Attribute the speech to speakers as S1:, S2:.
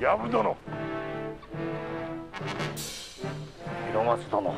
S1: 藪殿。広松殿。